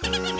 Ha ha ha!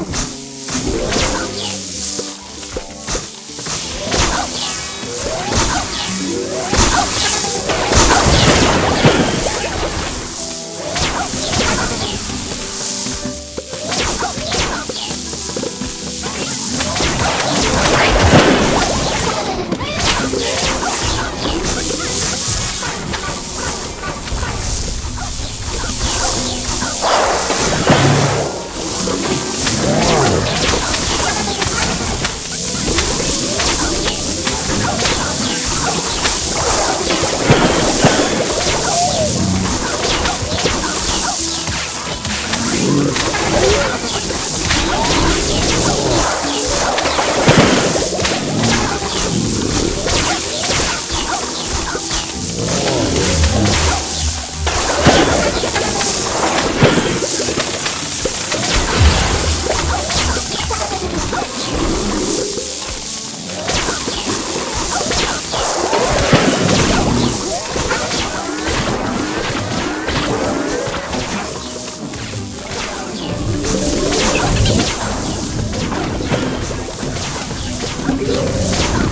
you けど。